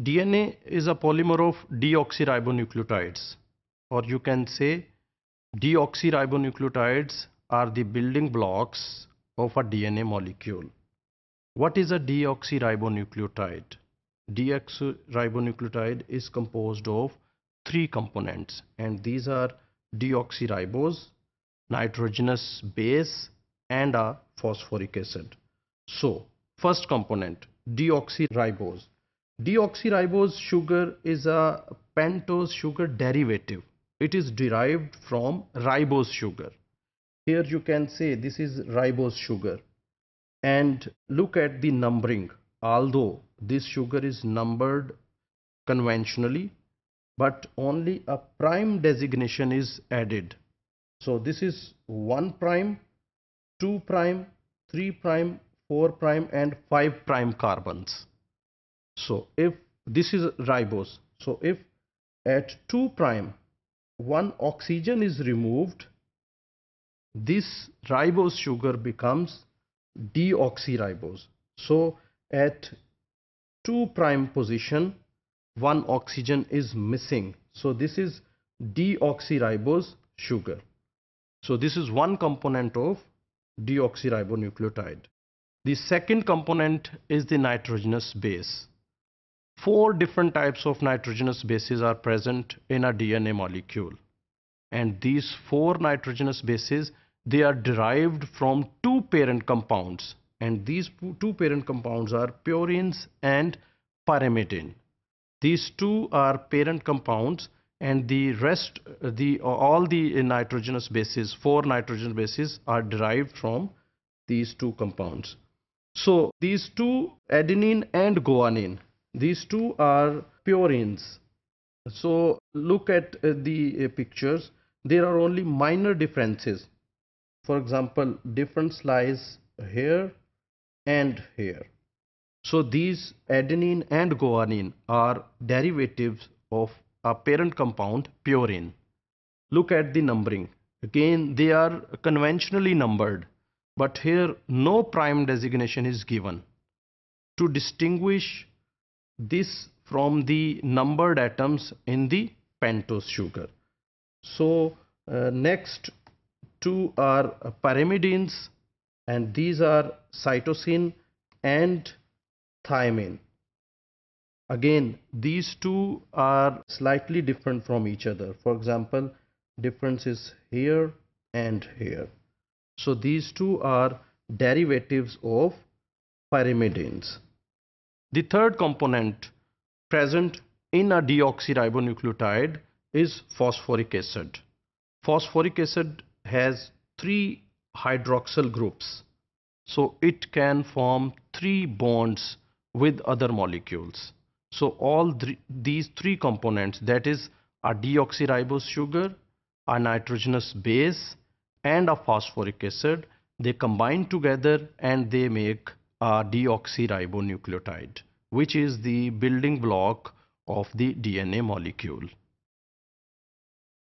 DNA is a polymer of deoxyribonucleotides or you can say deoxyribonucleotides are the building blocks of a DNA molecule. What is a deoxyribonucleotide? Deoxyribonucleotide is composed of three components and these are deoxyribose, nitrogenous base and a phosphoric acid. So first component deoxyribose. Deoxyribose sugar is a pentose sugar derivative. It is derived from ribose sugar. Here you can say this is ribose sugar and look at the numbering although this sugar is numbered conventionally but only a prime designation is added so this is 1 prime 2 prime 3 prime 4 prime and 5 prime carbons so if this is ribose so if at 2 prime one oxygen is removed this ribose sugar becomes deoxyribose. So at 2 prime position one oxygen is missing. So this is deoxyribose sugar. So this is one component of deoxyribonucleotide. The second component is the nitrogenous base four different types of nitrogenous bases are present in a DNA molecule and these four nitrogenous bases they are derived from two parent compounds and these two parent compounds are purines and pyrimidine. These two are parent compounds and the rest the all the nitrogenous bases four nitrogen bases are derived from these two compounds. So these two adenine and guanine these two are purines. So look at uh, the uh, pictures. There are only minor differences. For example difference lies here and here. So these adenine and guanine are derivatives of a parent compound purine look at the numbering. Again they are conventionally numbered but here no prime designation is given. To distinguish this from the numbered atoms in the pentose sugar so uh, next two are pyrimidines and these are cytosine and thymine. Again, these two are slightly different from each other. For example, difference is here and here. So these two are derivatives of pyrimidines. The third component present in a deoxyribonucleotide is phosphoric acid. Phosphoric acid has three hydroxyl groups. So it can form three bonds with other molecules. So all th these three components that is a deoxyribose sugar, a nitrogenous base and a phosphoric acid they combine together and they make a deoxyribonucleotide which is the building block of the DNA molecule.